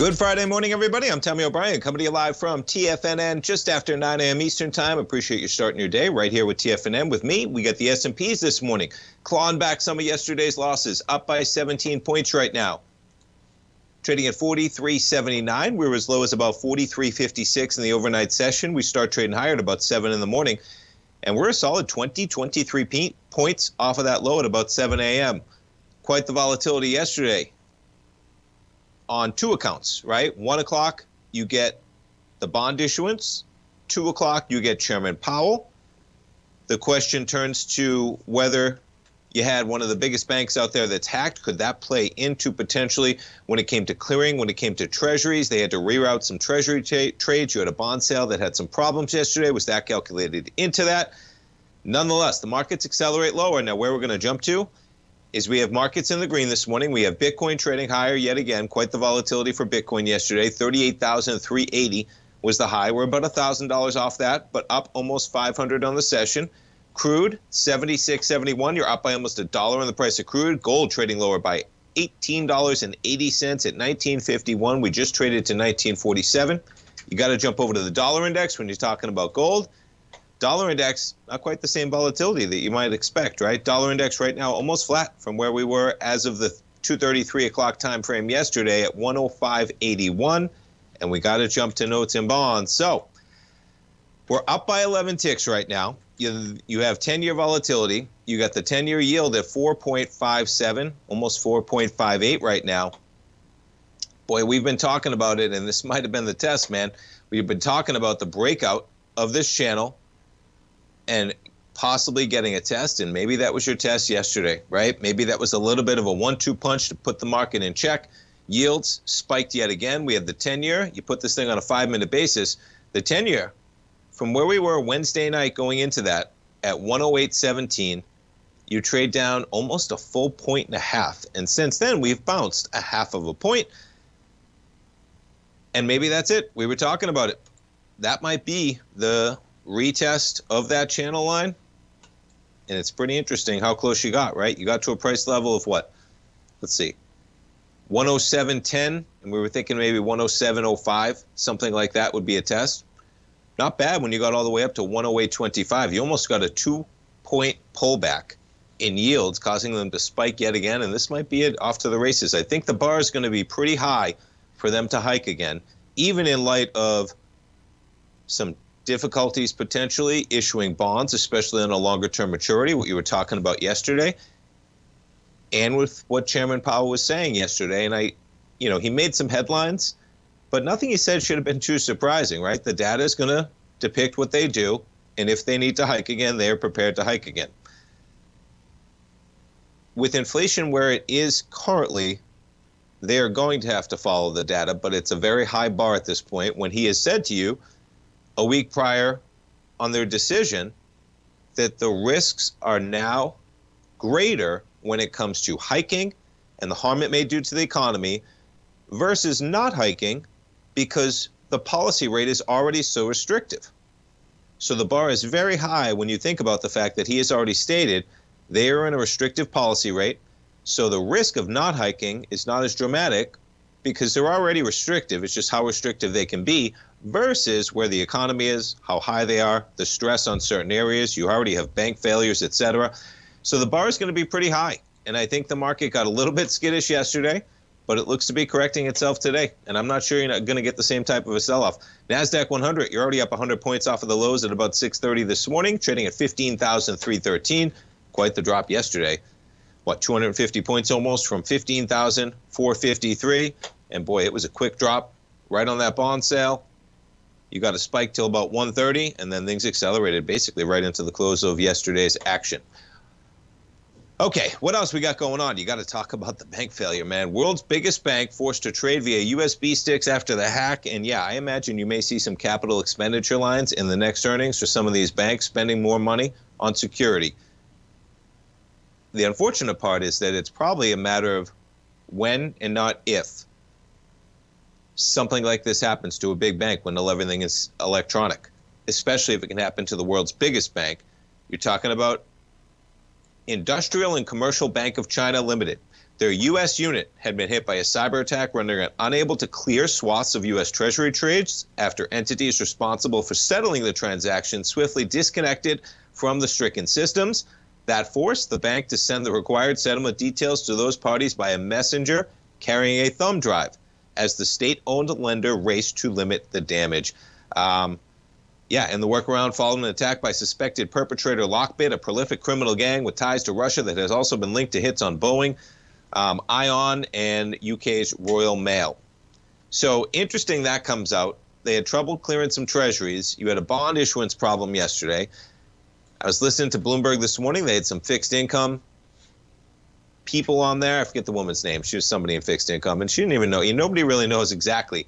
Good Friday morning, everybody. I'm Tommy O'Brien, coming to you live from TFNN just after 9 a.m. Eastern Time. Appreciate you starting your day right here with TFNN with me. We got the S&Ps this morning, clawing back some of yesterday's losses, up by 17 points right now. Trading at 43.79. We were as low as about 43.56 in the overnight session. We start trading higher at about 7 in the morning. And we're a solid 20, 23 points off of that low at about 7 a.m. Quite the volatility yesterday on two accounts, right? One o'clock, you get the bond issuance. Two o'clock, you get Chairman Powell. The question turns to whether you had one of the biggest banks out there that's hacked. Could that play into potentially when it came to clearing, when it came to treasuries? They had to reroute some treasury tra- trades. You had a bond sale that had some problems yesterday. Was that calculated into that? Nonetheless, the markets accelerate lower. Now, where we're going to jump to is we have markets in the green this morning. We have Bitcoin trading higher yet again. Quite the volatility for Bitcoin yesterday. 38,380 was the high. We're about $1,000 off that, but up almost 500 on the session. Crude, 76.71. You're up by almost a dollar on the price of crude. Gold trading lower by $18.80 at 1951. We just traded to 1947. You got to jump over to the dollar index when you're talking about gold. Dollar index, not quite the same volatility that you might expect, right? Dollar index right now almost flat from where we were as of the 2:33 o'clock time frame yesterday at 105.81, and we got to jump to notes and bonds. So we're up by 11 ticks right now. You, you have 10-year volatility. You got the 10-year yield at 4.57, almost 4.58 right now. Boy, we've been talking about it, and this might have been the test, man. We've been talking about the breakout of this channel and possibly getting a test. And maybe that was your test yesterday, right? Maybe that was a little bit of a one two punch to put the market in check. Yields spiked yet again. We had the 10 year. You put this thing on a five minute basis. The 10 year, from where we were Wednesday night going into that at 108.17, you trade down almost a full point and a half. And since then, we've bounced a half of a point. And maybe that's it. We were talking about it. That might be the retest of that channel line. And it's pretty interesting how close you got, right? You got to a price level of what? Let's see. 107.10, and we were thinking maybe 107.05, something like that would be a test. Not bad when you got all the way up to 108.25. You almost got a two point pullback in yields, causing them to spike yet again. And this might be it off to the races. I think the bar is going to be pretty high for them to hike again, even in light of some difficulties potentially issuing bonds, especially on a longer term maturity, what you were talking about yesterday, and with what Chairman Powell was saying yesterday. And I, you know, he made some headlines, but nothing he said should have been too surprising, right? The data is going to depict what they do. And if they need to hike again, they are prepared to hike again. With inflation where it is currently, they are going to have to follow the data, but it's a very high bar at this point when he has said to you a week prior on their decision that the risks are now greater when it comes to hiking and the harm it may do to the economy versus not hiking because the policy rate is already so restrictive. So the bar is very high when you think about the fact that he has already stated they are in a restrictive policy rate. So the risk of not hiking is not as dramatic because they're already restrictive. It's just how restrictive they can be versus where the economy is, how high they are, the stress on certain areas. You already have bank failures, et cetera. So the bar is going to be pretty high. And I think the market got a little bit skittish yesterday, but it looks to be correcting itself today. And I'm not sure you're not going to get the same type of a sell-off. Nasdaq 100, you're already up 100 points off of the lows at about 6:30 this morning, trading at 15,313. Quite the drop yesterday. What 250 points almost from 15,453. And boy, it was a quick drop right on that bond sale you got a spike till about 1:30, and then things accelerated basically right into the close of yesterday's action. Okay, what else we got going on? You got to talk about the bank failure, man. World's biggest bank forced to trade via USB sticks after the hack. And yeah, I imagine you may see some capital expenditure lines in the next earnings for some of these banks spending more money on security. The unfortunate part is that it's probably a matter of when and not if something like this happens to a big bank when everything is electronic, especially if it can happen to the world's biggest bank. You're talking about Industrial and Commercial Bank of China Limited. Their U.S. unit had been hit by a cyber attack, rendering it unable to clear swaths of U.S. Treasury trades after entities responsible for settling the transaction swiftly disconnected from the stricken systems. That forced the bank to send the required settlement details to those parties by a messenger carrying a thumb drive as the state owned lender raced to limit the damage. Um, yeah, and the workaround followed an attack by suspected perpetrator Lockbit, a prolific criminal gang with ties to Russia that has also been linked to hits on Boeing, um, Ion, and UK's Royal Mail. So interesting that comes out. They had trouble clearing some treasuries. You had a bond issuance problem yesterday. I was listening to Bloomberg this morning. They had some fixed income people on there. I forget the woman's name. She was somebody in fixed income, and she didn't even know. You, nobody really knows exactly,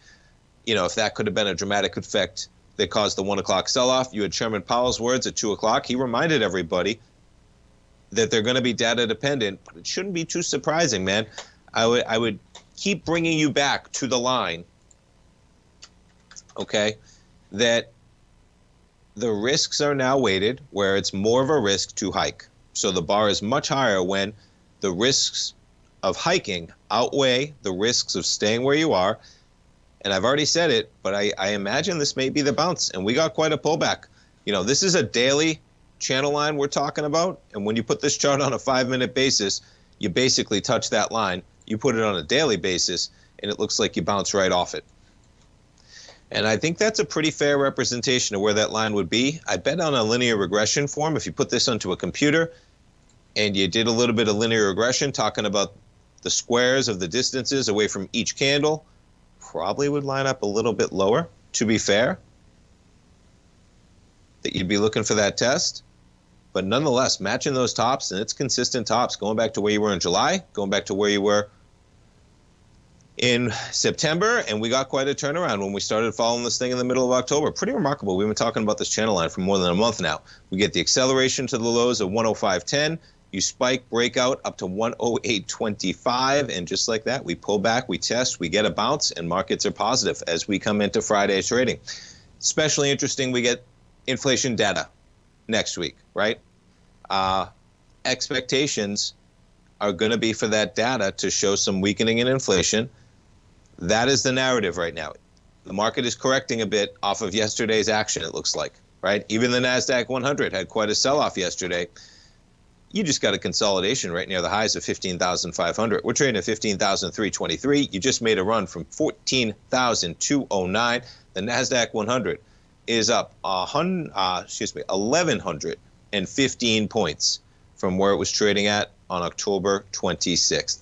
you know, if that could have been a dramatic effect that caused the one o'clock sell-off. You had Chairman Powell's words at two o'clock. He reminded everybody that they're going to be data dependent, but it shouldn't be too surprising, man. I would I would keep bringing you back to the line. Okay, that the risks are now weighted where it's more of a risk to hike. So the bar is much higher when the risks of hiking outweigh the risks of staying where you are and I've already said it, but I, I imagine this may be the bounce, and we got quite a pullback. You know, this is a daily channel line we're talking about, and when you put this chart on a five minute basis, you basically touch that line. You put it on a daily basis, and it looks like you bounce right off it. And I think that's a pretty fair representation of where that line would be. I bet on a linear regression form, if you put this onto a computer and you did a little bit of linear regression, talking about the squares of the distances away from each candle, probably would line up a little bit lower, to be fair, that you'd be looking for that test. But nonetheless, matching those tops, and it's consistent tops, going back to where you were in July, going back to where you were in September, and we got quite a turnaround when we started following this thing in the middle of October. Pretty remarkable. We've been talking about this channel line for more than a month now. We get the acceleration to the lows of 105.10. You spike breakout up to 108.25, and just like that, we pull back, we test, we get a bounce, and markets are positive as we come into Friday's trading. Especially interesting, we get inflation data next week, right? Uh, expectations are going to be for that data to show some weakening in inflation. That is the narrative right now. The market is correcting a bit off of yesterday's action, it looks like, right? Even the NASDAQ 100 had quite a sell off yesterday you just got a consolidation right near the highs of 15,500. We're trading at 15,323. You just made a run from 14,209. The Nasdaq 100 is up uh, excuse me, 1,115 points from where it was trading at on October 26th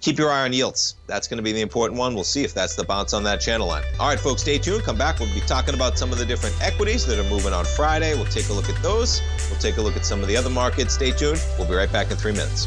keep your eye on yields. That's going to be the important one. We'll see if that's the bounce on that channel line. All right, folks, stay tuned. Come back. We'll be talking about some of the different equities that are moving on Friday. We'll take a look at those. We'll take a look at some of the other markets. Stay tuned. We'll be right back in three minutes.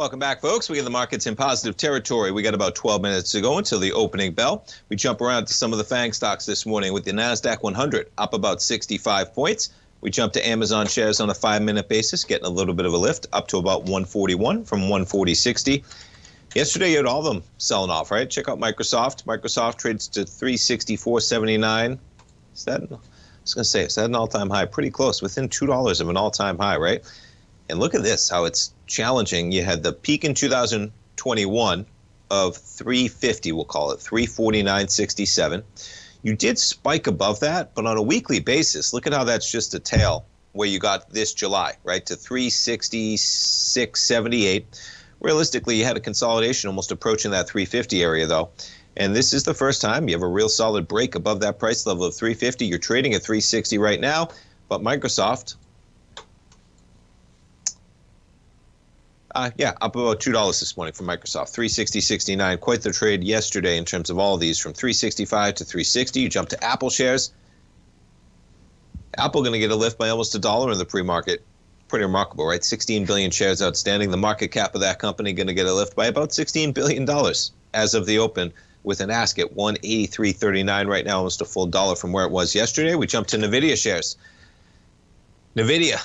Welcome back, folks. We get the markets in positive territory. We got about 12 minutes to go until the opening bell. We jump around to some of the FANG stocks this morning with the NASDAQ 100 up about 65 points. We jump to Amazon shares on a five minute basis, getting a little bit of a lift up to about 141 from 140.60. Yesterday, you had all of them selling off, right? Check out Microsoft. Microsoft trades to 364.79. Is that, I was going to say, is that an all time high? Pretty close, within $2 of an all time high, right? And look at this, how it's challenging. You had the peak in 2021 of 350, we'll call it 349.67. You did spike above that, but on a weekly basis, look at how that's just a tail where you got this July, right, to 366.78. Realistically, you had a consolidation almost approaching that 350 area, though. And this is the first time you have a real solid break above that price level of 350. You're trading at 360 right now, but Microsoft Uh, yeah, up about two dollars this morning for Microsoft, three sixty sixty nine. Quite the trade yesterday in terms of all of these, from three sixty five to three sixty. You jump to Apple shares. Apple going to get a lift by almost a dollar in the pre market. Pretty remarkable, right? 16 billion shares outstanding. The market cap of that company going to get a lift by about 16 billion dollars as of the open, with an ask at 183.39 right now, almost a full dollar from where it was yesterday. We jump to Nvidia shares. Nvidia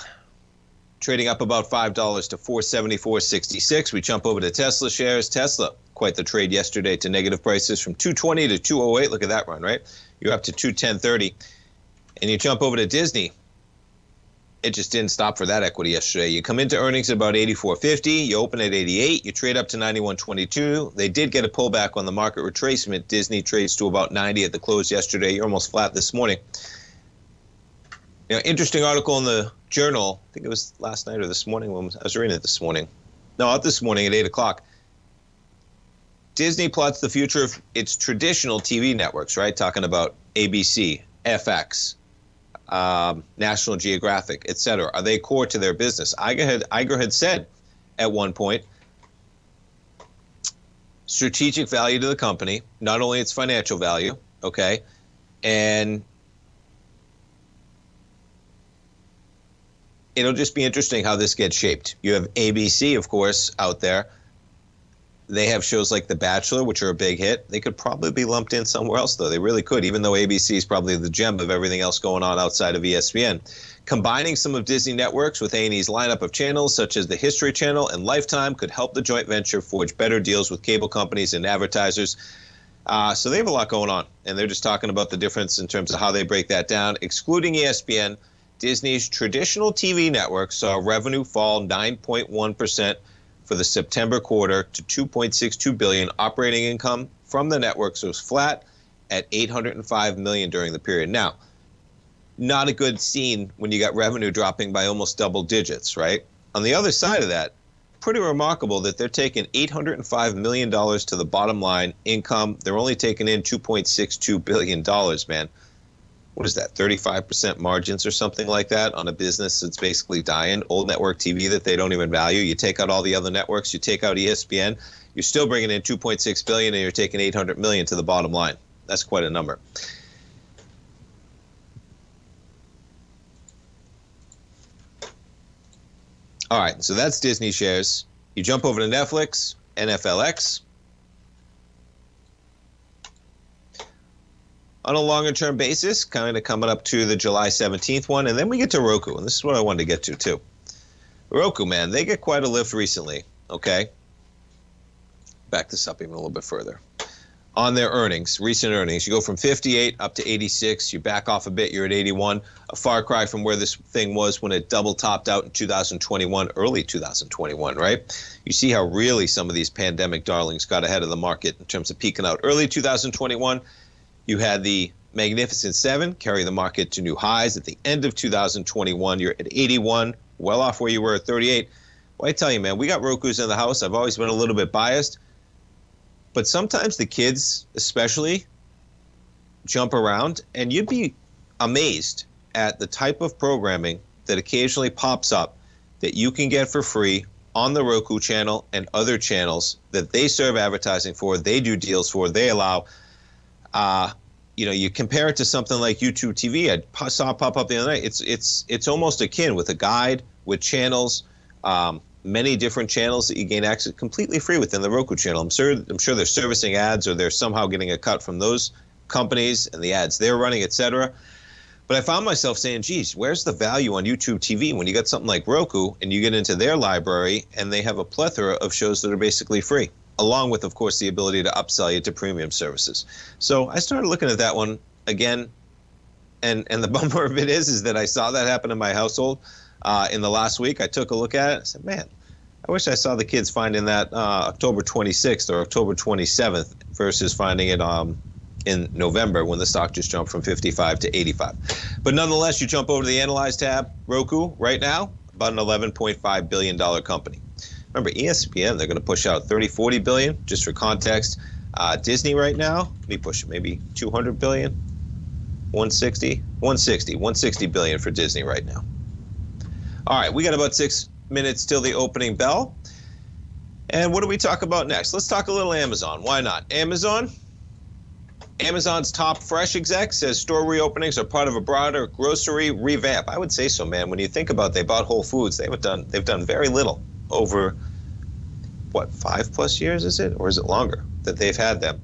trading up about $5 to 474.66. We jump over to Tesla shares. Tesla, quite the trade yesterday to negative prices from 220 to 208. Look at that run, right? You're up to 210.30. And you jump over to Disney. It just didn't stop for that equity yesterday. You come into earnings at about 84.50. You open at 88. You trade up to 91.22. They did get a pullback on the market retracement. Disney trades to about 90 at the close yesterday. You're almost flat this morning. Know, interesting article in the Journal. I think it was last night or this morning when I was reading it this morning. No, out this morning at eight o'clock. Disney plots the future of its traditional TV networks, right? Talking about ABC, FX, um, National Geographic, etc. Are they core to their business? Iger had, Iger had said at one point strategic value to the company, not only its financial value, okay, and it'll just be interesting how this gets shaped. You have ABC, of course, out there. they have shows like The Bachelor, which are a big hit. They could probably be lumped in somewhere else, though. They really could, even though ABC is probably the gem of everything else going on outside of ESPN. Combining some of Disney networks with A&E's lineup of channels, such as the History Channel and Lifetime, could help the joint venture forge better deals with cable companies and advertisers. Uh, so they have a lot going on, and they're just talking about the difference in terms of how they break that down. Excluding ESPN, Disney's traditional TV network saw revenue fall 9.1 percent for the September quarter to 2.62 billion. Operating income from the networks was flat at 805 million during the period. Now, not a good scene when you got revenue dropping by almost double digits, right? On the other side of that, pretty remarkable that they're taking 805 million dollars to the bottom line income. They're only taking in 2.62 billion dollars, man what is that 35% margins or something like that on a business that's basically dying old network tv that they don't even value. You take out all the other networks you take out espn you're still bringing in 2.6 billion and you're taking 800 million to the bottom line. That's quite a number. All right so that's disney shares. You jump over to netflix nflx on a longer term basis, kind of coming up to the July 17th one. And then we get to Roku, and this is what I wanted to get to too. Roku, man, they get quite a lift recently, okay? Back this up even a little bit further. On their earnings, recent earnings, you go from 58 up to 86. You back off a bit, you're at 81. A far cry from where this thing was when it double topped out in 2021, early 2021, right? You see how really some of these pandemic darlings got ahead of the market in terms of peaking out early 2021 you had the Magnificent Seven carry the market to new highs at the end of 2021. You're at 81, well off where you were at 38. Well, I tell you, man, we got Roku's in the house. I've always been a little bit biased, but sometimes the kids, especially, jump around, and you'd be amazed at the type of programming that occasionally pops up that you can get for free on the Roku channel and other channels that they serve advertising for, they do deals for, they allow uh, you know, you compare it to something like YouTube TV. I saw pop up the other night. It's it's it's almost akin with a guide with channels, um, many different channels that you gain access completely free within the Roku channel. I'm sure I'm sure they're servicing ads or they're somehow getting a cut from those companies and the ads they're running, etc. But I found myself saying, geez, where's the value on YouTube TV when you got something like Roku and you get into their library and they have a plethora of shows that are basically free? Along with, of course, the ability to upsell you to premium services. So I started looking at that one again, and and the bummer of it is, is that I saw that happen in my household uh, in the last week. I took a look at it. I said, man, I wish I saw the kids finding that uh, October 26th or October 27th versus finding it um, in November when the stock just jumped from 55 to 85. But nonetheless, you jump over to the Analyze tab, Roku, right now, about an $11.5 billion company. Remember, ESPN, they're going to push out 30, 40 billion, just for context. Uh, Disney right now, let me push it, maybe 200 billion, 160, 160, 160 billion for Disney right now. All right, we got about six minutes till the opening bell. And what do we talk about next? Let's talk a little Amazon. Why not? Amazon. Amazon's top fresh exec says store reopenings are part of a broader grocery revamp. I would say so, man. When you think about they bought Whole Foods, they have done they've done very little over what five plus years is it, or is it longer that they've had them?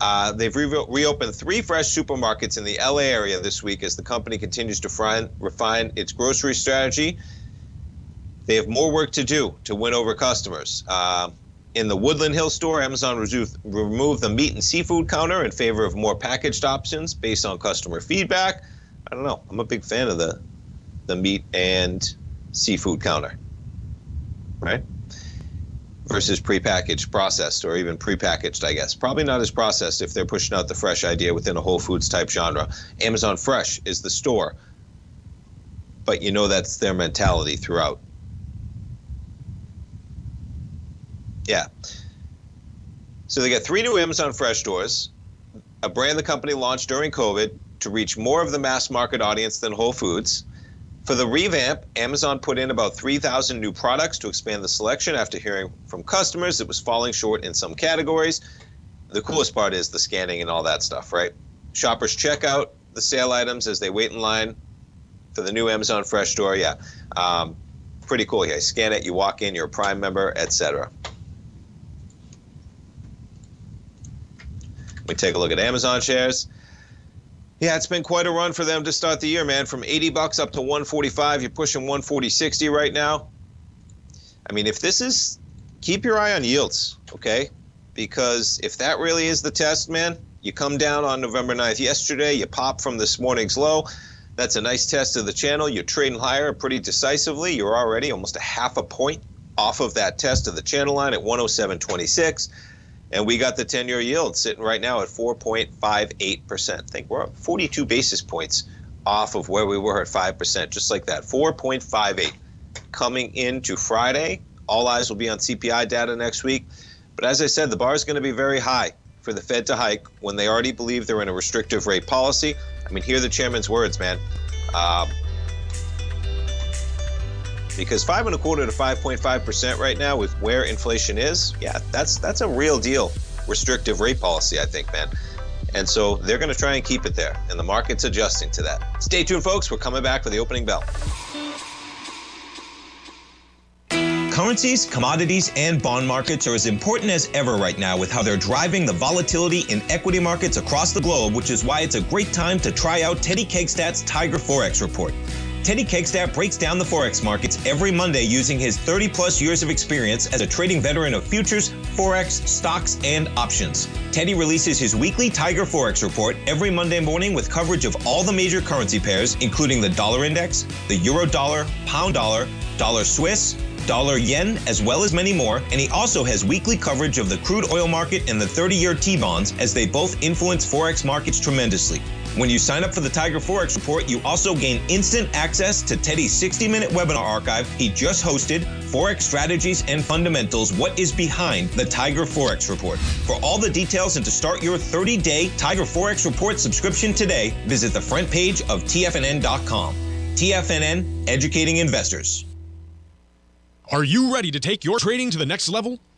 Uh, they've re- reopened three fresh supermarkets in the LA area this week as the company continues to refine, refine its grocery strategy. They have more work to do to win over customers. Uh, in the Woodland Hill store, Amazon removed the meat and seafood counter in favor of more packaged options based on customer feedback. I don't know. I'm a big fan of the the meat and seafood counter right? Versus prepackaged, processed, or even prepackaged, I guess. Probably not as processed if they're pushing out the fresh idea within a Whole Foods type genre. Amazon Fresh is the store, but you know that's their mentality throughout. Yeah. So they got three new Amazon Fresh stores, a brand the company launched during COVID to reach more of the mass market audience than Whole Foods. For the revamp, Amazon put in about 3,000 new products to expand the selection after hearing from customers it was falling short in some categories. The coolest part is the scanning and all that stuff, right? Shoppers check out the sale items as they wait in line for the new Amazon Fresh store. Yeah, um, pretty cool. Yeah, scan it, you walk in, you're a Prime member, etc. We take a look at Amazon shares. Yeah, it's been quite a run for them to start the year, man. From 80 bucks up to 145, you're pushing 140.60 right now. I mean, if this is, keep your eye on yields, okay? Because if that really is the test, man, you come down on November 9th yesterday, you pop from this morning's low. That's a nice test of the channel. You're trading higher pretty decisively. You're already almost a half a point off of that test of the channel line at 107.26. And we got the 10 year yield sitting right now at 4.58%. I think we're up 42 basis points off of where we were at 5%, just like that. 4.58 coming into Friday. All eyes will be on CPI data next week. But as I said, the bar is going to be very high for the Fed to hike when they already believe they're in a restrictive rate policy. I mean, hear the chairman's words, man. Um, because five and a quarter to 5.5 percent right now with where inflation is, yeah, that's that's a real deal restrictive rate policy, I think, man. And so they're going to try and keep it there, and the market's adjusting to that. Stay tuned, folks. We're coming back for the opening bell. Currencies, commodities, and bond markets are as important as ever right now with how they're driving the volatility in equity markets across the globe, which is why it's a great time to try out Teddy Kegstat's Tiger Forex report. Teddy Kegstat breaks down the Forex markets every Monday using his 30 plus years of experience as a trading veteran of futures, Forex, stocks, and options. Teddy releases his weekly Tiger Forex report every Monday morning with coverage of all the major currency pairs, including the dollar index, the euro dollar, pound dollar, dollar Swiss, dollar yen, as well as many more, and he also has weekly coverage of the crude oil market and the 30 year T bonds, as they both influence Forex markets tremendously. When you sign up for the Tiger Forex Report, you also gain instant access to Teddy's 60 minute webinar archive he just hosted Forex Strategies and Fundamentals What is Behind the Tiger Forex Report. For all the details and to start your 30 day Tiger Forex Report subscription today, visit the front page of TFNN.com. TFNN, educating investors. Are you ready to take your trading to the next level?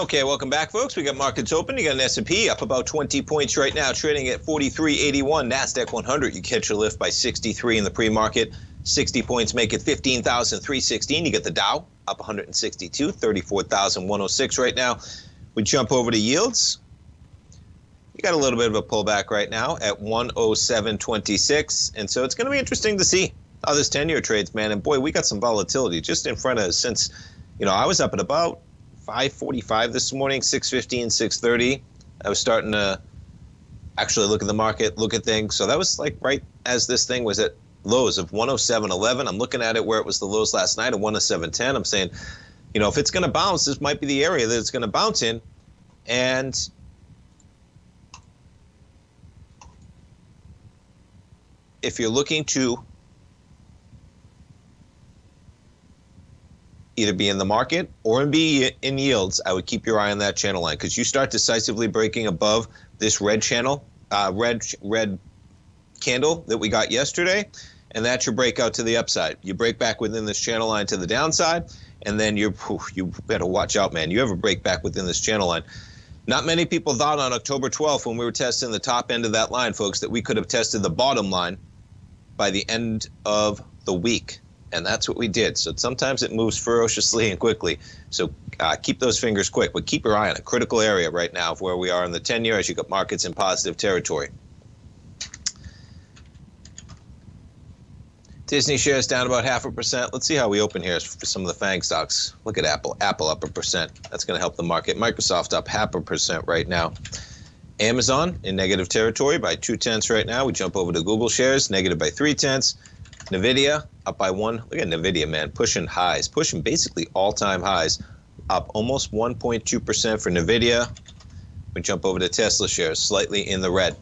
Okay, welcome back, folks. We got markets open. You got an S&P up about 20 points right now, trading at 43.81. Nasdaq 100, you catch a lift by 63 in the pre-market. 60 points make it 15,316. You get the Dow up 162, 34,106 right now. We jump over to yields. You got a little bit of a pullback right now at 107.26. And so it's going to be interesting to see how this 10 year trades, man. And boy, we got some volatility just in front of us since, you know, I was up at about 545 this morning, 615, 630. I was starting to actually look at the market, look at things. So that was like right as this thing was at lows of 107.11. I'm looking at it where it was the lows last night at 107.10. I'm saying, you know, if it's going to bounce, this might be the area that it's going to bounce in. And if you're looking to either be in the market or be in yields, I would keep your eye on that channel line because you start decisively breaking above this red channel, uh, red red candle that we got yesterday, and that's your breakout to the upside. You break back within this channel line to the downside, and then you you better watch out, man. You ever break back within this channel line. Not many people thought on October 12th when we were testing the top end of that line, folks, that we could have tested the bottom line by the end of the week and that's what we did. So sometimes it moves ferociously and quickly. So uh, keep those fingers quick, but keep your eye on a critical area right now of where we are in the 10 year as you got markets in positive territory. Disney shares down about half a percent. Let's see how we open here for some of the FANG stocks. Look at Apple. Apple up a percent. That's going to help the market. Microsoft up half a percent right now. Amazon in negative territory by two tenths right now. We jump over to Google shares, negative by three tenths. NVIDIA up by one. Look at NVIDIA, man, pushing highs, pushing basically all time highs, up almost 1.2% for NVIDIA. We jump over to Tesla shares, slightly in the red.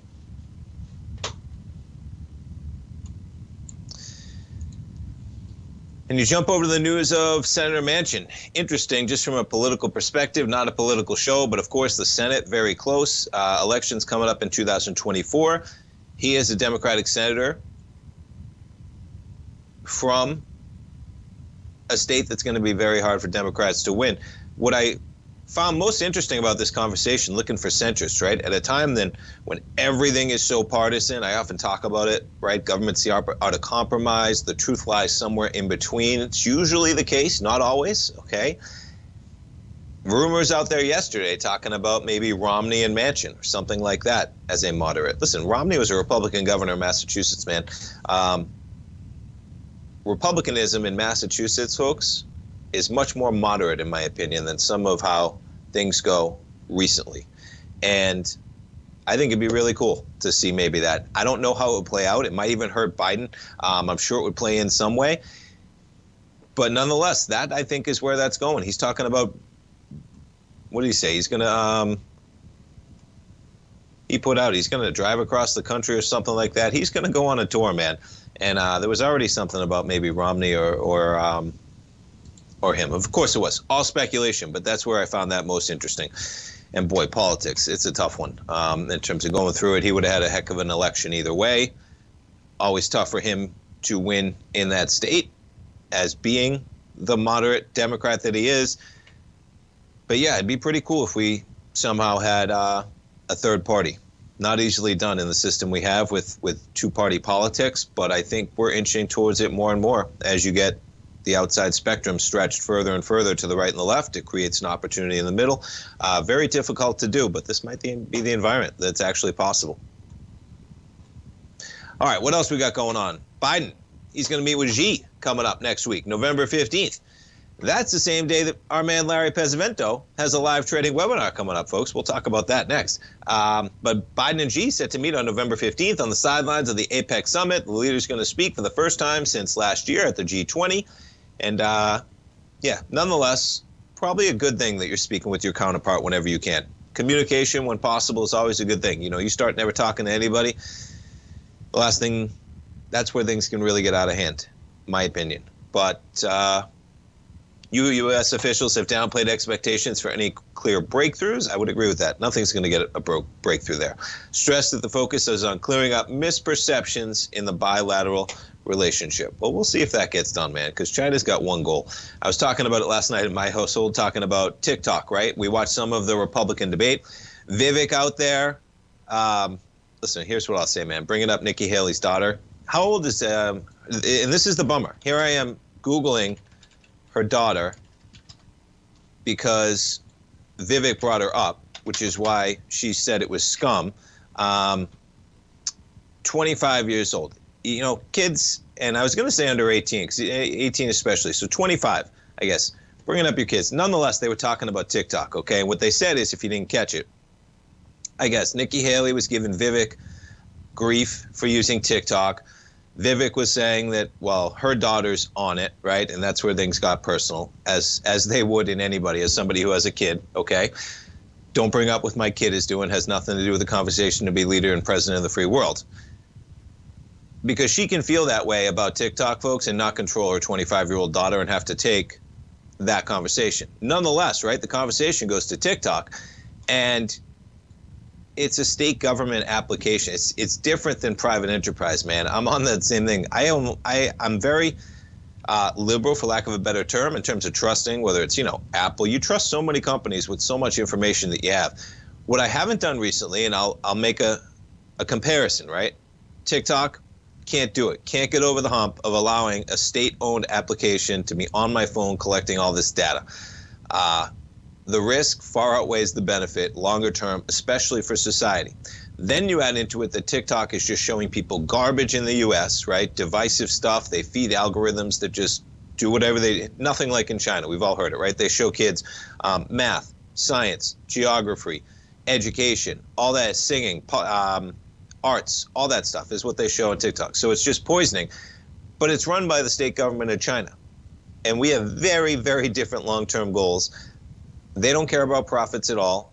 And you jump over to the news of Senator Manchin. Interesting, just from a political perspective, not a political show, but of course the Senate very close. Uh, elections coming up in 2024. He is a Democratic senator from a state that's going to be very hard for Democrats to win. What I found most interesting about this conversation, looking for centrists, right? At a time then when everything is so partisan, I often talk about it, right? Government's art of compromise. The truth lies somewhere in between. It's usually the case, not always, okay? Rumors out there yesterday talking about maybe Romney and Manchin or something like that as a moderate. Listen, Romney was a Republican governor of Massachusetts, man. Um, Republicanism in Massachusetts, folks, is much more moderate, in my opinion, than some of how things go recently. And I think it'd be really cool to see maybe that. I don't know how it would play out. It might even hurt Biden. Um, I'm sure it would play in some way. But nonetheless, that I think is where that's going. He's talking about what did he say? He's going to. Um, he put out he's going to drive across the country or something like that. He's going to go on a tour, man. And uh, there was already something about maybe Romney or or um, or him. Of course, it was all speculation, but that's where I found that most interesting. And boy, politics, it's a tough one um, in terms of going through it. He would have had a heck of an election either way. Always tough for him to win in that state as being the moderate Democrat that he is. But yeah, it'd be pretty cool if we somehow had uh, a third party not easily done in the system we have with, with two party politics, but I think we're inching towards it more and more as you get the outside spectrum stretched further and further to the right and the left. It creates an opportunity in the middle. Uh, very difficult to do, but this might be the environment that's actually possible. All right, what else we got going on? Biden, he's going to meet with Xi coming up next week, November 15th. That's the same day that our man Larry Pesavento has a live trading webinar coming up, folks. We'll talk about that next. Um, but Biden and Xi set to meet on November 15th on the sidelines of the APEC summit. The leader's going to speak for the first time since last year at the G20. And uh, yeah, nonetheless, probably a good thing that you're speaking with your counterpart whenever you can. Communication, when possible, is always a good thing. You know, you start never talking to anybody, the last thing, that's where things can really get out of hand, my opinion. But, uh, U.S. officials have downplayed expectations for any clear breakthroughs. I would agree with that. Nothing's going to get a breakthrough there. Stress that the focus is on clearing up misperceptions in the bilateral relationship. Well, we'll see if that gets done, man, because China's got one goal. I was talking about it last night in my household, talking about TikTok, right? We watched some of the Republican debate. Vivek out there. Um, listen, here's what I'll say, man. Bringing up Nikki Haley's daughter. How old is, um, and this is the bummer. Here I am Googling her daughter because Vivek brought her up, which is why she said it was scum. Um, 25 years old. You know, kids, and I was going to say under 18, 18 especially. So 25, I guess. Bringing up your kids. Nonetheless, they were talking about TikTok. Okay, what they said is, if you didn't catch it, I guess Nikki Haley was giving Vivek grief for using TikTok. Vivek was saying that well, her daughter's on it, right, and that's where things got personal, as as they would in anybody, as somebody who has a kid. Okay, don't bring up what my kid is doing has nothing to do with the conversation to be leader and president of the free world. Because she can feel that way about TikTok, folks, and not control her 25 year old daughter and have to take that conversation. Nonetheless, right, the conversation goes to TikTok, and it's a state government application. It's it's different than private enterprise, man. I'm on that same thing. I am I I'm very uh, liberal, for lack of a better term, in terms of trusting. Whether it's you know Apple, you trust so many companies with so much information that you have. What I haven't done recently, and I'll I'll make a a comparison, right? TikTok can't do it. Can't get over the hump of allowing a state-owned application to be on my phone collecting all this data. Uh, the risk far outweighs the benefit longer term, especially for society. Then you add into it that TikTok is just showing people garbage in the US, right? Divisive stuff. They feed algorithms that just do whatever they, nothing like in China. We've all heard it, right? They show kids um, math, science, geography, education, all that, singing, um, arts, all that stuff is what they show on TikTok. So it's just poisoning. But it's run by the state government of China. And we have very, very different long term goals they don't care about profits at all.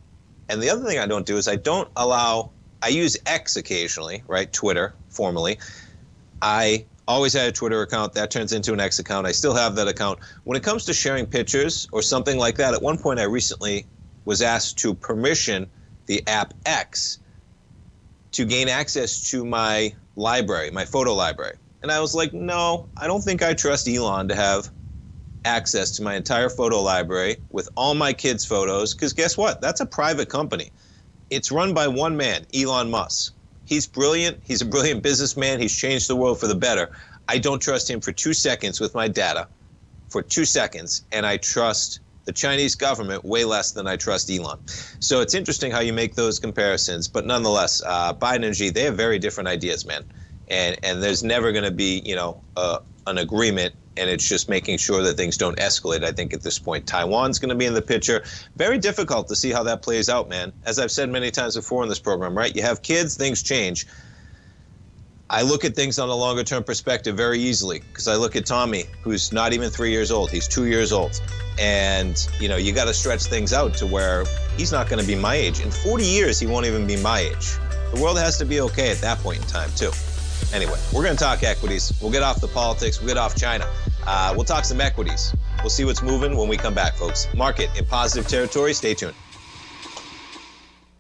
And the other thing I don't do is I don't allow, I use X occasionally, right? Twitter, formerly. I always had a Twitter account. That turns into an X account. I still have that account. When it comes to sharing pictures or something like that, at one point I recently was asked to permission the app X to gain access to my library, my photo library. And I was like, no, I don't think I trust Elon to have access to my entire photo library with all my kids' photos. Because guess what? That's a private company. It's run by one man, Elon Musk. He's brilliant. He's a brilliant businessman. He's changed the world for the better. I don't trust him for two seconds with my data, for two seconds, and I trust the Chinese government way less than I trust Elon. So it's interesting how you make those comparisons, but nonetheless, uh, Biden and Xi, they have very different ideas, man. And and there's never going to be, you know, uh, an agreement and it's just making sure that things don't escalate. I think at this point, Taiwan's going to be in the picture. Very difficult to see how that plays out, man. As I've said many times before in this program, right? You have kids, things change. I look at things on a longer term perspective very easily because I look at Tommy, who's not even three years old. He's two years old. And, you know, you got to stretch things out to where he's not going to be my age. In 40 years, he won't even be my age. The world has to be okay at that point in time, too. Anyway, we're going to talk equities. We'll get off the politics. We'll get off China. Uh, we'll talk some equities. We'll see what's moving when we come back, folks. Market in positive territory. Stay tuned.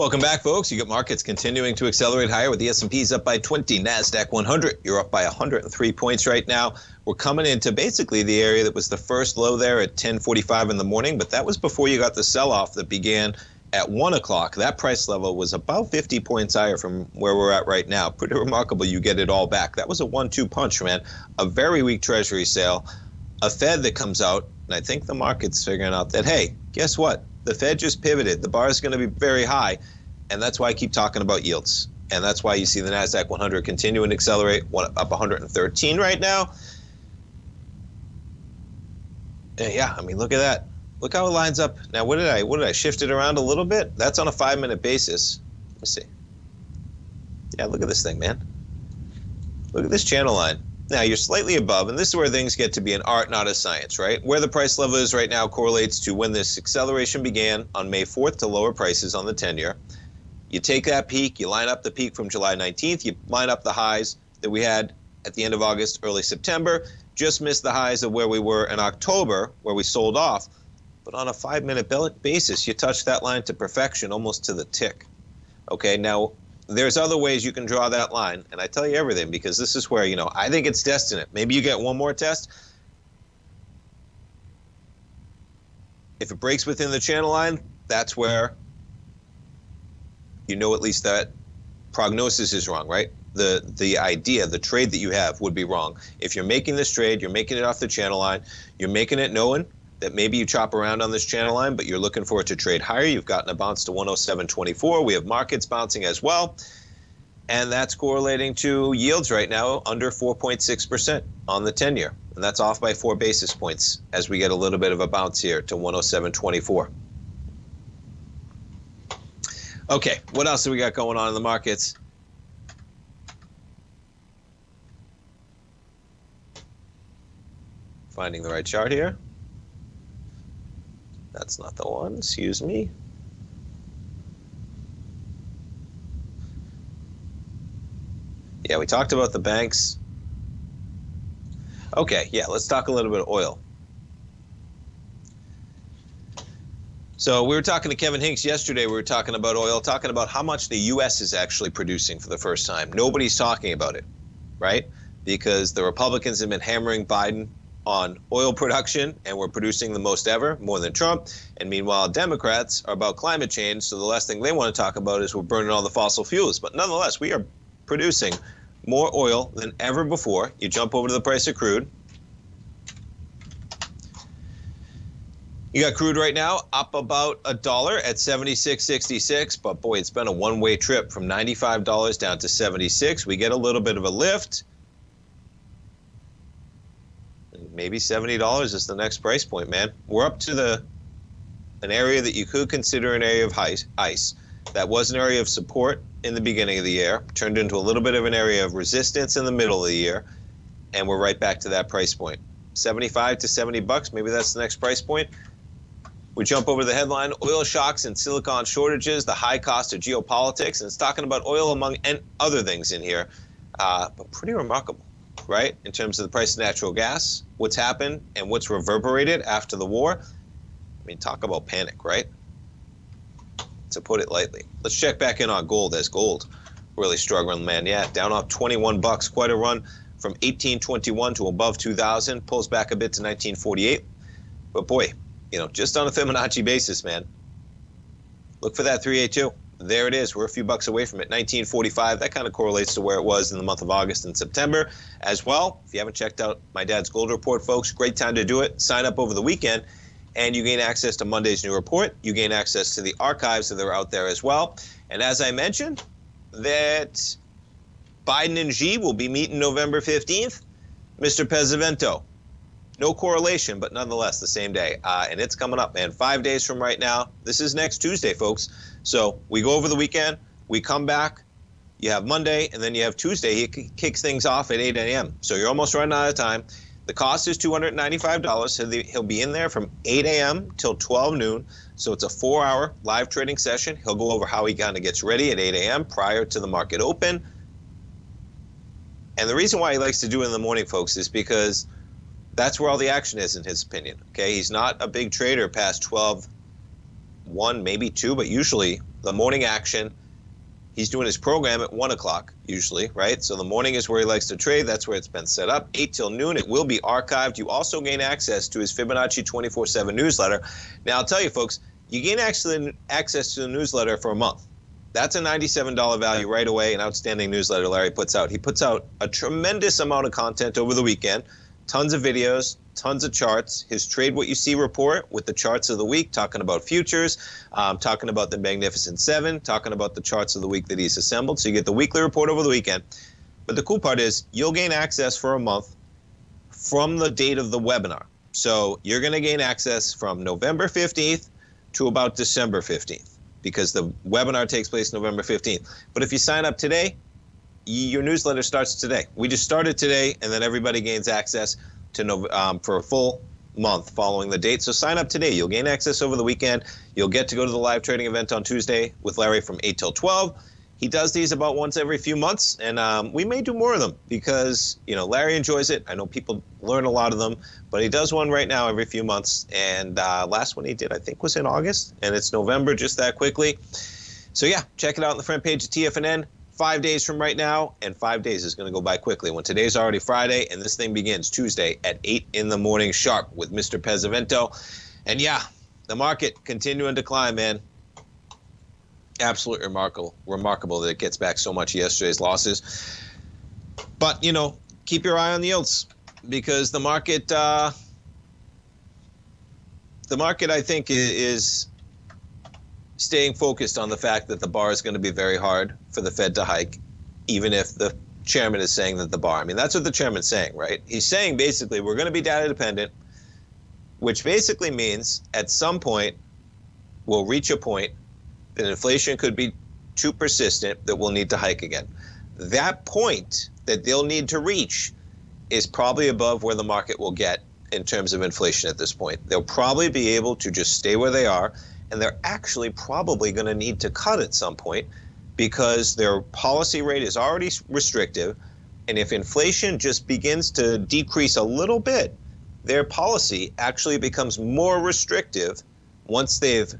Welcome back, folks. You got markets continuing to accelerate higher with the S&P's up by 20, Nasdaq 100. You're up by 103 points right now. We're coming into basically the area that was the first low there at 10:45 in the morning, but that was before you got the sell-off that began at one o'clock. That price level was about 50 points higher from where we're at right now. Pretty remarkable. You get it all back. That was a one-two punch, man. A very weak Treasury sale, a Fed that comes out, and I think the market's figuring out that hey, guess what? The Fed just pivoted. The bar is going to be very high, and that's why I keep talking about yields. And that's why you see the Nasdaq 100 continuing to accelerate, up 113 right now. Uh, yeah, I mean, look at that. Look how it lines up. Now, what did I what did I shift it around a little bit? That's on a five minute basis. Let's see. Yeah, look at this thing, man. Look at this channel line. Now you're slightly above, and this is where things get to be an art, not a science, right? Where the price level is right now correlates to when this acceleration began on May 4th to lower prices on the 10 year. You take that peak, you line up the peak from July 19th, you line up the highs that we had at the end of August, early September, just missed the highs of where we were in October, where we sold off. But on a five minute basis, you touch that line to perfection, almost to the tick. Okay, now there's other ways you can draw that line, and I tell you everything because this is where you know I think it's destined. Maybe you get one more test. If it breaks within the channel line, that's where you know at least that prognosis is wrong, right? The the idea, the trade that you have would be wrong. If you're making this trade, you're making it off the channel line, you're making it knowing that maybe you chop around on this channel line, but you're looking for it to trade higher. You've gotten a bounce to 107.24. We have markets bouncing as well. And that's correlating to yields right now under 4.6% on the 10 year. And that's off by four basis points as we get a little bit of a bounce here to 107.24. Okay, what else do we got going on in the markets? Finding the right chart here. That's not the one, excuse me. Yeah, we talked about the banks. Okay, yeah, let's talk a little bit of oil. So we were talking to Kevin Hincks yesterday. We were talking about oil, talking about how much the U.S. is actually producing for the first time. Nobody's talking about it, right? Because the Republicans have been hammering Biden on oil production, and we're producing the most ever, more than Trump. And meanwhile, Democrats are about climate change, so the last thing they want to talk about is we're burning all the fossil fuels. But nonetheless, we are producing more oil than ever before. You jump over to the price of crude. You got crude right now up about a dollar at 76.66, but boy, it's been a one-way trip from $95 down to 76. We get a little bit of a lift. Maybe $70 is the next price point, man. We're up to the an area that you could consider an area of ice. That was an area of support in the beginning of the year, turned into a little bit of an area of resistance in the middle of the year, and we're right back to that price point. 75 to 70 bucks, maybe that's the next price point. We jump over the headline oil shocks and silicon shortages, the high cost of geopolitics, and it's talking about oil among and other things in here. Uh, but pretty remarkable, right? In terms of the price of natural gas, what's happened and what's reverberated after the war. I mean, talk about panic, right? To put it lightly. Let's check back in on gold as gold really struggling, man. Yeah, down off 21 bucks, quite a run from 1821 to above 2000, pulls back a bit to 1948. But boy, you know, just on a Fibonacci basis, man, look for that 382. There it is. We're a few bucks away from it. 1945. That kind of correlates to where it was in the month of August and September as well. If you haven't checked out my dad's gold report, folks, great time to do it. Sign up over the weekend and you gain access to Monday's new report. You gain access to the archives that are out there as well. And as I mentioned, that Biden and Xi will be meeting November 15th. Mr. Pesavento, no correlation, but nonetheless the same day. Uh, and it's coming up, man. Five days from right now. This is next Tuesday, folks. So we go over the weekend, we come back. You have Monday, and then you have Tuesday. He kicks things off at 8 a.m. So you're almost running out of time. The cost is $295. So he'll be in there from 8 a.m. till 12 noon. So it's a four hour live trading session. He'll go over how he kind of gets ready at 8 a.m. prior to the market open. And the reason why he likes to do it in the morning, folks, is because that's where all the action is, in his opinion. Okay, he's not a big trader past 12, 1, maybe 2, but usually the morning action he's doing his program at one o'clock usually, right? So the morning is where he likes to trade. That's where it's been set up. Eight till noon. It will be archived. You also gain access to his Fibonacci 24/7 newsletter. Now I'll tell you, folks, you gain access to the newsletter for a month. That's a $97 value right away. An outstanding newsletter Larry puts out. He puts out a tremendous amount of content over the weekend, tons of videos, tons of charts. His Trade What You See report with the charts of the week, talking about futures, um, talking about the Magnificent Seven, talking about the charts of the week that he's assembled. So you get the weekly report over the weekend. But the cool part is you'll gain access for a month from the date of the webinar. So you're going to gain access from November 15th to about December 15th because the webinar takes place November 15th. But if you sign up today, your newsletter starts today. We just started today, and then everybody gains access to um, for a full month following the date. So sign up today. You'll gain access over the weekend. You'll get to go to the live trading event on Tuesday with Larry from 8 till 12. He does these about once every few months, and um, we may do more of them because you know Larry enjoys it. I know people learn a lot of them, but he does one right now every few months. And uh, last one he did, I think, was in August, and it's November just that quickly. So yeah, check it out on the front page of TFNN five days from right now, and five days is going to go by quickly when today's already Friday and this thing begins Tuesday at 8 in the morning sharp with Mr. Pesavento. And yeah, the market continuing to climb, man. Absolutely remarkable, remarkable that it gets back so much yesterday's losses. But, you know, keep your eye on the yields because the market, uh, the market, I think, is staying focused on the fact that the bar is going to be very hard for the Fed to hike, even if the chairman is saying that the bar. I mean, that's what the chairman's saying, right? He's saying basically we're going to be data dependent, which basically means at some point we'll reach a point that inflation could be too persistent that we'll need to hike again. That point that they'll need to reach is probably above where the market will get in terms of inflation at this point. They'll probably be able to just stay where they are and they're actually probably going to need to cut at some point because their policy rate is already restrictive. And if inflation just begins to decrease a little bit, their policy actually becomes more restrictive once they've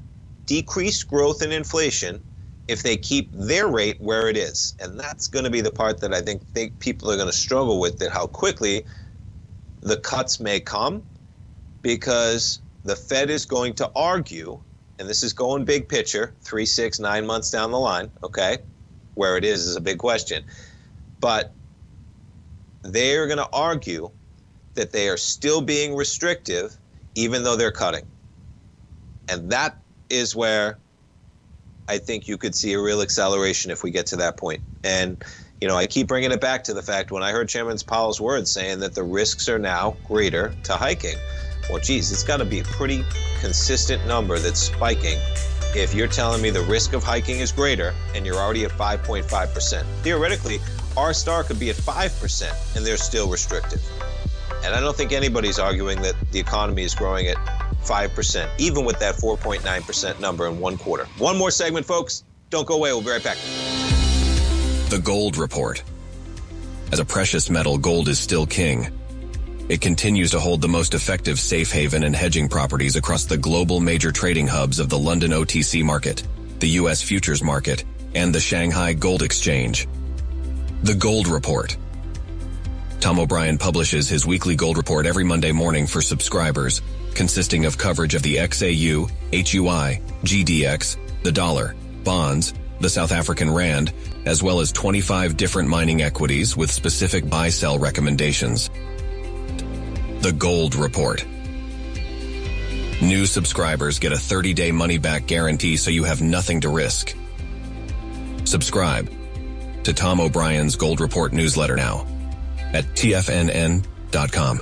decreased growth in inflation if they keep their rate where it is. And that's going to be the part that I think, think people are going to struggle with that how quickly the cuts may come because the Fed is going to argue and this is going big picture, three, six, nine months down the line, okay? Where it is is a big question. But they're going to argue that they are still being restrictive even though they're cutting. And that is where I think you could see a real acceleration if we get to that point. And, you know, I keep bringing it back to the fact when I heard Chairman Powell's words saying that the risks are now greater to hiking. Well, geez, it's got to be a pretty consistent number that's spiking if you're telling me the risk of hiking is greater and you're already at 5.5%. Theoretically, R star could be at 5% and they're still restrictive. And I don't think anybody's arguing that the economy is growing at 5%, even with that 4.9% number in one quarter. One more segment, folks. Don't go away. We'll be right back. The Gold Report. As a precious metal, gold is still king. It continues to hold the most effective safe haven and hedging properties across the global major trading hubs of the London OTC market, the US futures market, and the Shanghai Gold Exchange. The Gold Report. Tom O'Brien publishes his weekly gold report every Monday morning for subscribers, consisting of coverage of the XAU, HUI, GDX, the dollar, bonds, the South African rand, as well as 25 different mining equities with specific buy-sell recommendations. The Gold Report. New subscribers get a 30-day money-back guarantee so you have nothing to risk. Subscribe to Tom O'Brien's Gold Report newsletter now at tfnn.com.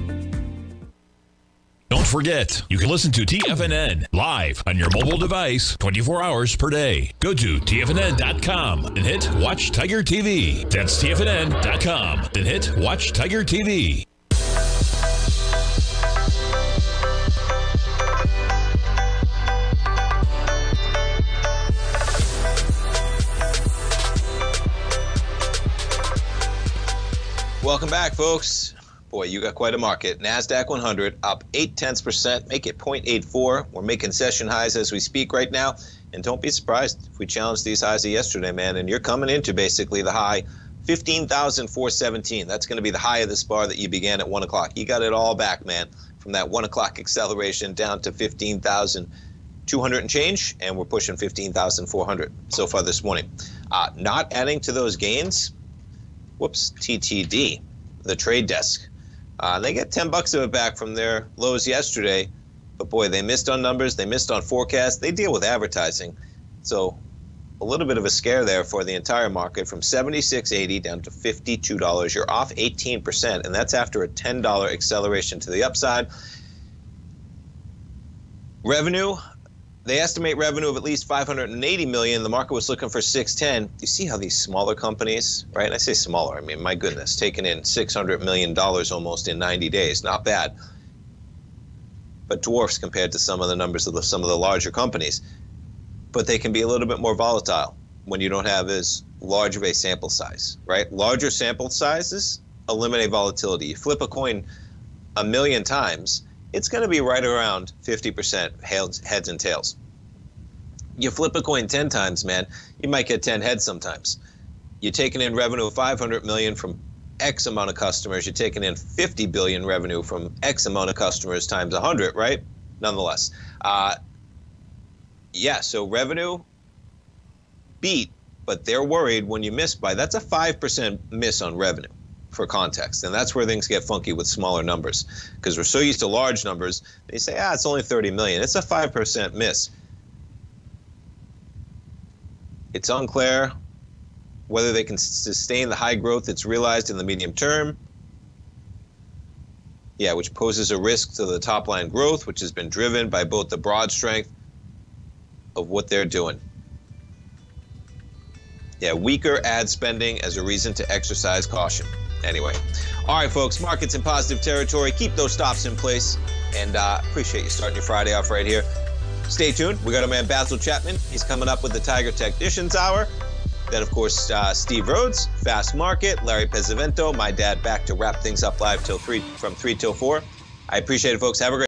Don't forget, you can listen to TFNN live on your mobile device 24 hours per day. Go to TFNN.com and hit Watch Tiger TV. That's TFNN.com. Then hit Watch Tiger TV. Welcome back, folks. Boy, you got quite a market. NASDAQ 100 up 8 tenths percent, make it 0.84. We're making session highs as we speak right now. And don't be surprised if we challenge these highs of yesterday, man. And you're coming into basically the high 15,417. That's going to be the high of this bar that you began at 1 o'clock. You got it all back, man, from that 1 o'clock acceleration down to 15,200 and change. And we're pushing 15,400 so far this morning. Uh, not adding to those gains, whoops, TTD, the trade desk. Uh, they get 10 bucks of it back from their lows yesterday, but boy, they missed on numbers, they missed on forecasts. They deal with advertising. So a little bit of a scare there for the entire market from 76.80 down to $52. You're off 18%, and that's after a $10 acceleration to the upside. Revenue, they estimate revenue of at least 580 million. The market was looking for 610. You see how these smaller companies, right? And I say smaller, I mean, my goodness, taking in 600 million dollars almost in 90 days, not bad. but dwarfs compared to some of the numbers of the, some of the larger companies. But they can be a little bit more volatile when you don't have as large of a sample size, right? Larger sample sizes eliminate volatility. You flip a coin a million times, it's going to be right around 50% heads and tails. You flip a coin 10 times, man, you might get 10 heads sometimes. You're taking in revenue of 500 million from X amount of customers. You're taking in 50 billion revenue from X amount of customers times 100, right? Nonetheless, uh, yeah. So revenue beat, but they're worried when you miss by that's a five percent miss on revenue for context. And that's where things get funky with smaller numbers because we're so used to large numbers. They say, ah, it's only 30 million. It's a 5% miss. It's unclear whether they can sustain the high growth that's realized in the medium term. Yeah, which poses a risk to the top line growth, which has been driven by both the broad strength of what they're doing. Yeah, weaker ad spending as a reason to exercise caution. Anyway, all right, folks, markets in positive territory. Keep those stops in place, and uh, appreciate you starting your Friday off right here. Stay tuned. We got our man Basil Chapman. He's coming up with the Tiger Technicians Hour. Then, of course, uh, Steve Rhodes, Fast Market, Larry Pesavento, my dad back to wrap things up live till three from three till four. I appreciate it, folks. Have a great